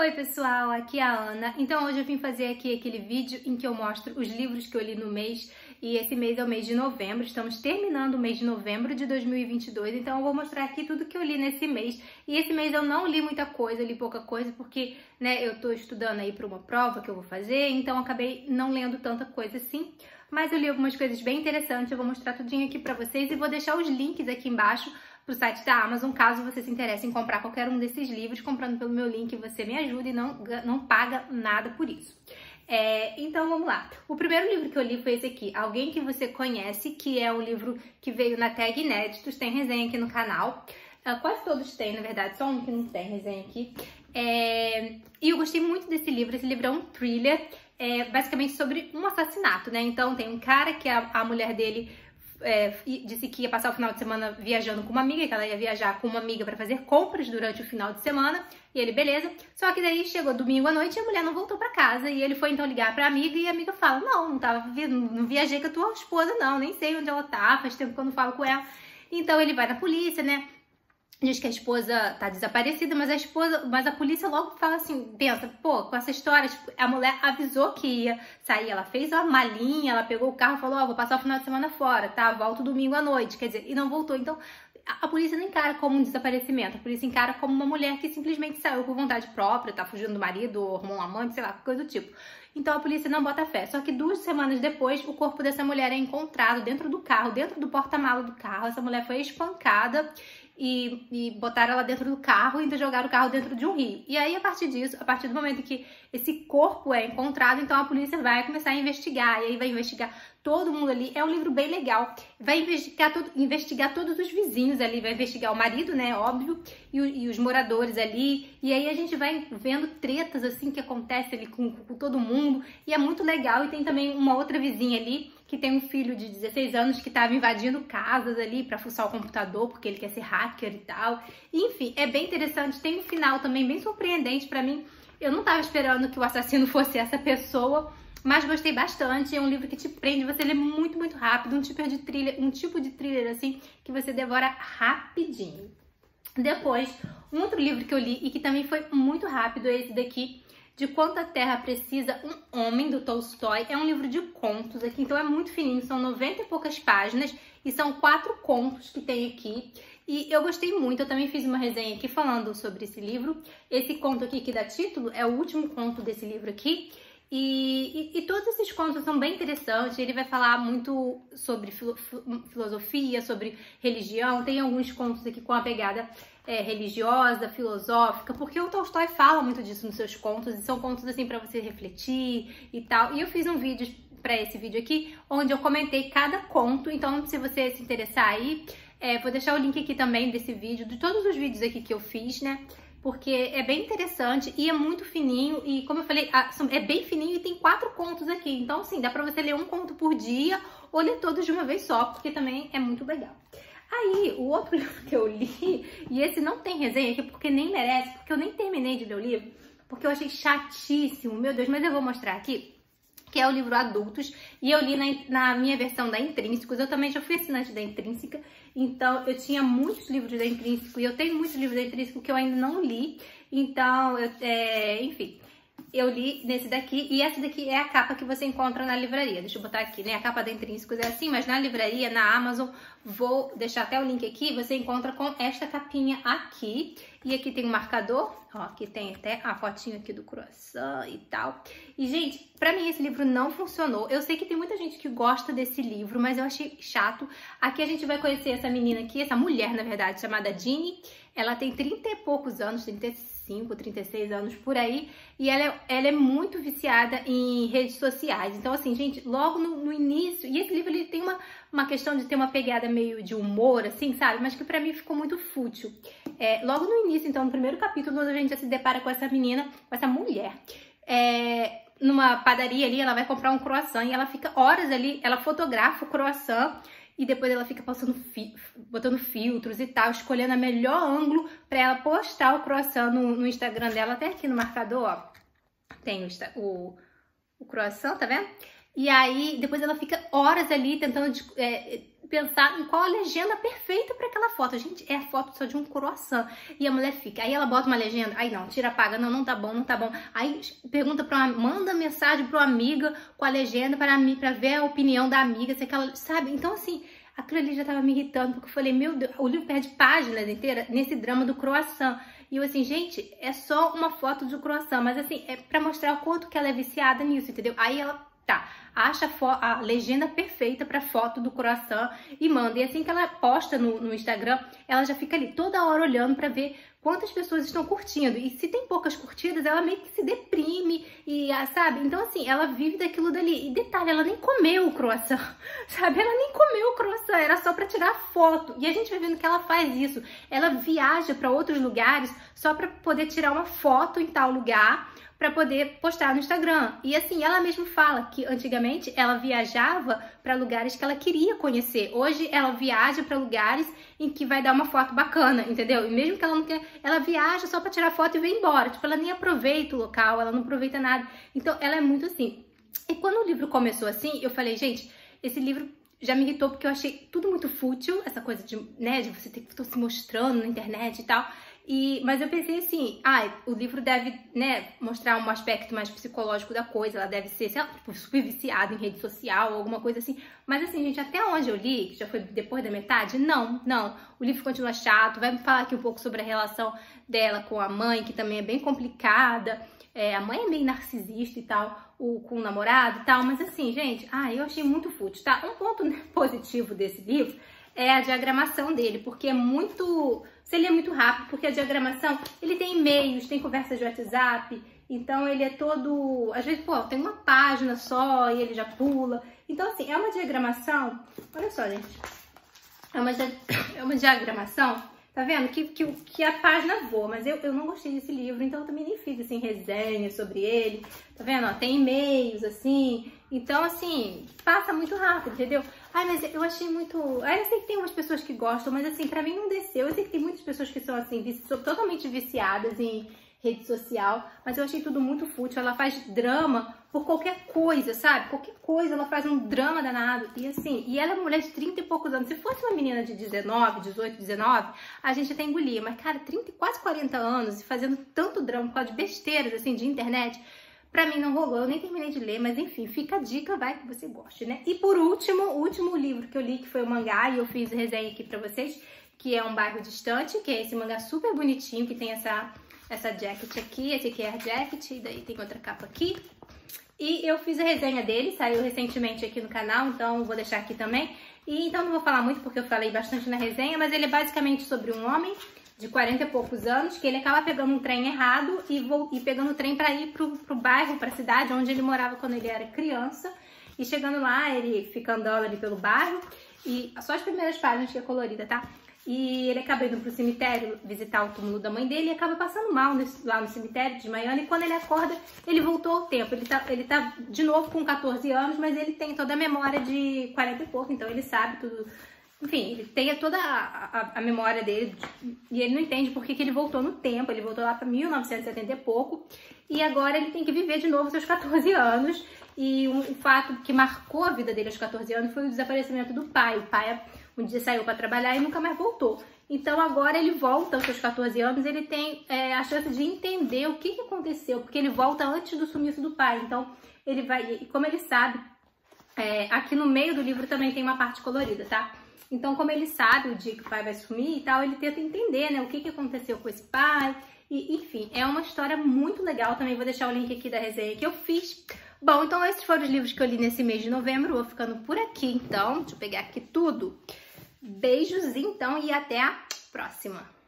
Oi pessoal, aqui é a Ana. Então hoje eu vim fazer aqui aquele vídeo em que eu mostro os livros que eu li no mês e esse mês é o mês de novembro, estamos terminando o mês de novembro de 2022, então eu vou mostrar aqui tudo que eu li nesse mês. E esse mês eu não li muita coisa, li pouca coisa porque, né, eu tô estudando aí para uma prova que eu vou fazer, então acabei não lendo tanta coisa assim. Mas eu li algumas coisas bem interessantes, eu vou mostrar tudinho aqui para vocês e vou deixar os links aqui embaixo pro site da Amazon, caso você se interesse em comprar qualquer um desses livros, comprando pelo meu link você me ajuda e não, não paga nada por isso. É, então vamos lá. O primeiro livro que eu li foi esse aqui, Alguém que você conhece, que é um livro que veio na tag Inéditos, tem resenha aqui no canal. Uh, quase todos têm, na verdade, só um que não tem resenha aqui. É, e eu gostei muito desse livro. Esse livro é um thriller, é, basicamente sobre um assassinato, né? Então tem um cara que a, a mulher dele é, disse que ia passar o final de semana viajando com uma amiga, que ela ia viajar com uma amiga para fazer compras durante o final de semana. E ele, beleza. Só que daí chegou domingo à noite e a mulher não voltou para casa. E ele foi então ligar pra amiga e a amiga fala: Não, não, tava, não viajei com a tua esposa, não, nem sei onde ela tá, faz tempo que eu não falo com ela. Então ele vai na polícia, né? Diz que a esposa tá desaparecida, mas a esposa, mas a polícia logo fala assim, pensa, pô, com essa história, tipo, a mulher avisou que ia sair, ela fez a malinha, ela pegou o carro falou, ó, oh, vou passar o final de semana fora, tá? Volto domingo à noite, quer dizer, e não voltou. Então, a, polícia não encara como um desaparecimento, a polícia encara como uma mulher que simplesmente saiu por vontade própria, tá fugindo do marido, ou arrumou um amante, sei lá, coisa do tipo. Então a polícia não bota fé. Só que duas semanas depois, o corpo dessa mulher é encontrado dentro do carro, dentro do porta-malas do carro. Essa mulher foi espancada e, e botaram ela dentro do carro e jogaram o carro dentro de um rio. E aí, a partir disso, a partir do momento que esse corpo é encontrado, então a polícia vai começar a investigar. E aí vai investigar todo mundo ali. É um livro bem legal. Vai investigar, todo, investigar todos os vizinhos ali, vai investigar o marido, né? Óbvio, e, e, os moradores ali. E aí a gente vai vendo tretas assim que acontece ali com, com todo mundo. E é muito legal. E tem também uma outra vizinha ali que tem um filho de 16 anos que estava invadindo casas ali para fuçar o computador porque ele quer ser hacker e tal. Enfim, é bem interessante. Tem um final também bem surpreendente para mim. Eu não estava esperando que o assassino fosse essa pessoa, mas gostei bastante. É um livro que te prende, você lê muito, muito rápido, um tipo de thriller, um tipo de thriller assim que você devora rapidinho. Depois, um outro livro que eu li e que também foi muito rápido é esse daqui, De Quanto a Terra Precisa, Um Homem, do Tolstói. É um livro de contos aqui, então é muito fininho, são 90 e poucas páginas e são quatro contos que tem aqui. E eu gostei muito, eu também fiz uma resenha aqui falando sobre esse livro. Esse conto aqui que dá título é o último conto desse livro aqui. E, e, e, todos esses contos são bem interessantes. Ele vai falar muito sobre filo, filosofia, sobre religião. Tem alguns contos aqui com a pegada é, religiosa, filosófica, porque o Tolstói fala muito disso nos seus contos. E são contos assim para você refletir e tal. E eu fiz um vídeo para esse vídeo aqui, onde eu comentei cada conto. Então, se você se interessar aí, é, vou deixar o link aqui também desse vídeo, de todos os vídeos aqui que eu fiz, né? Porque é bem interessante e é muito fininho. E como eu falei, é bem fininho e tem quatro contos aqui. Então, assim, dá pra você ler um conto por dia ou ler todos de uma vez só, porque também é muito legal. Aí, o outro livro que eu li, e esse não tem resenha aqui porque nem merece, porque eu nem terminei de ler o livro, porque eu achei chatíssimo, meu Deus, mas eu vou mostrar aqui que é o livro Adultos, e eu li na, na, minha versão da Intrínsecos. Eu também já fui assinante da Intrínseca, então eu tinha muitos livros da Intrínseco, e eu tenho muitos livros da Intrínseco que eu ainda não li, então, eu, é, enfim eu li nesse daqui, e essa daqui é a capa que você encontra na livraria. Deixa eu botar aqui, né? A capa da Intrínsecos é assim, mas na livraria, na Amazon, vou deixar até o link aqui, você encontra com esta capinha aqui. E aqui tem um marcador, ó, aqui tem até a fotinha aqui do croissant e tal. E, gente, pra mim esse livro não funcionou. Eu sei que tem muita gente que gosta desse livro, mas eu achei chato. Aqui a gente vai conhecer essa menina aqui, essa mulher, na verdade, chamada Jeannie. Ela tem 30 e poucos anos, 35 35, 36 anos por aí, e ela é, ela é muito viciada em redes sociais. Então, assim, gente, logo no, no início, e esse livro ele tem uma, uma questão de ter uma pegada meio de humor, assim, sabe? Mas que para mim ficou muito fútil. É, logo no início, então, no primeiro capítulo, a gente já se depara com essa menina, com essa mulher. É, numa padaria ali, ela vai comprar um croissant e ela fica horas ali, ela fotografa o croissant e depois ela fica passando fi botando filtros e tal, escolhendo a melhor ângulo para ela postar o croissant no, no, Instagram dela, até aqui no marcador, ó, tem o, o, o croissant, tá vendo? E aí, depois ela fica horas ali tentando é, pensar em qual a legenda perfeita para aquela foto. Gente, é a foto só de um croissant. E a mulher fica. Aí ela bota uma legenda. Aí não, tira, apaga. Não, não tá bom, não tá bom. Aí pergunta para manda mensagem para uma amiga com a legenda para mim, para ver a opinião da amiga, se aquela, sabe? Então assim, aquilo ali já tava me irritando, porque eu falei, meu Deus, o livro perde páginas inteiras nesse drama do croissant. E eu assim, gente, é só uma foto de croissant, mas assim, é para mostrar o quanto que ela é viciada nisso, entendeu? Aí ela tá, acha a, a legenda perfeita para foto do croissant e manda. E assim que ela posta no, no Instagram, ela já fica ali toda hora olhando para ver quantas pessoas estão curtindo. E se tem poucas curtidas, ela meio que se deprime e, ah, sabe? Então, assim, ela vive daquilo dali. E detalhe, ela nem comeu o croissant, sabe? Ela nem comeu o croissant, era só para tirar foto. E a gente vai vendo que ela faz isso. Ela viaja para outros lugares só para poder tirar uma foto em tal lugar para poder postar no Instagram. E assim, ela mesma fala que antigamente ela viajava para lugares que ela queria conhecer. Hoje ela viaja para lugares em que vai dar uma foto bacana, entendeu? E mesmo que ela não quer, ela viaja só para tirar foto e vem embora. Tipo, ela nem aproveita o local, ela não aproveita nada. Então, ela é muito assim. E quando o livro começou assim, eu falei, gente, esse livro já me irritou porque eu achei tudo muito fútil, essa coisa de, né, de você ter que estar se mostrando na internet e tal. E, mas eu pensei assim, ah, o livro deve, né, mostrar um aspecto mais psicológico da coisa, ela deve ser, sei lá, tipo, super viciada em rede social, alguma coisa assim. Mas assim, gente, até onde eu li, que já foi depois da metade, não, não. O livro continua chato, vai falar aqui um pouco sobre a relação dela com a mãe, que também é bem complicada. É, a mãe é meio narcisista e tal, o, com o namorado e tal, mas assim, gente, ah, eu achei muito fútil, tá? Um ponto positivo desse livro é a diagramação dele, porque é muito. Você lê muito rápido, porque a diagramação ele tem e-mails, tem conversas de WhatsApp, então ele é todo. Às vezes, pô, tem uma página só e ele já pula. Então, assim, é uma diagramação. Olha só, gente. É uma, é uma diagramação, tá vendo? Que, que, que a página voa, mas eu, eu não gostei desse livro, então eu também nem fiz assim, resenha sobre ele. Tá vendo? Ó, tem e-mails, assim. Então, assim, passa muito rápido, entendeu? Ai, mas eu achei muito. Ai, eu sei que tem umas pessoas que gostam, mas assim, pra mim não desceu. Eu sei que tem muitas pessoas que são assim, vici... totalmente viciadas em rede social, mas eu achei tudo muito fútil. Ela faz drama por qualquer coisa, sabe? Qualquer coisa, ela faz um drama danado. E assim, e ela é mulher de 30 e poucos anos. Se fosse uma menina de 19, 18, 19, a gente até engolia. Mas, cara, 30, quase 40 anos e fazendo tanto drama por causa de besteiras, assim, de internet. Pra mim não rolou, eu nem terminei de ler, mas enfim, fica a dica, vai que você goste, né? E por último, o último livro que eu li, que foi o mangá, e eu fiz resenha aqui pra vocês, que é Um Bairro Distante, que é esse mangá super bonitinho, que tem essa, essa jacket aqui, esse aqui é a jacket, e daí tem outra capa aqui. E eu fiz a resenha dele, saiu recentemente aqui no canal, então vou deixar aqui também. E então não vou falar muito porque eu falei bastante na resenha, mas ele é basicamente sobre um homem de 40 e poucos anos, que ele acaba pegando um trem errado e, vou, e pegando o trem para ir pro, pro bairro, pra cidade onde ele morava quando ele era criança. E chegando lá, ele fica andando ali pelo bairro. E só as primeiras páginas que é colorida, tá? E ele acaba indo pro cemitério visitar o túmulo da mãe dele e acaba passando mal nesse, lá no cemitério de Miami. E quando ele acorda, ele voltou ao tempo. Ele tá, ele tá de novo com 14 anos, mas ele tem toda a memória de 40 e pouco, então ele sabe tudo enfim, ele tem toda a, a, a, memória dele e ele não entende por que, que ele voltou no tempo. Ele voltou lá para 1970 e pouco e agora ele tem que viver de novo seus 14 anos. E um, o fato que marcou a vida dele aos 14 anos foi o desaparecimento do pai. O pai um dia saiu para trabalhar e nunca mais voltou. Então agora ele volta aos seus 14 anos, ele tem é, a chance de entender o que, que aconteceu, porque ele volta antes do sumiço do pai. Então ele vai, e como ele sabe, é, aqui no meio do livro também tem uma parte colorida, tá? Então, como ele sabe o dia que o pai vai sumir e tal, ele tenta entender, né, o que, que aconteceu com esse pai. E, enfim, é uma história muito legal. Também vou deixar o link aqui da resenha que eu fiz. Bom, então esses foram os livros que eu li nesse mês de novembro. Vou ficando por aqui, então. Deixa eu pegar aqui tudo. Beijos, então, e até a próxima.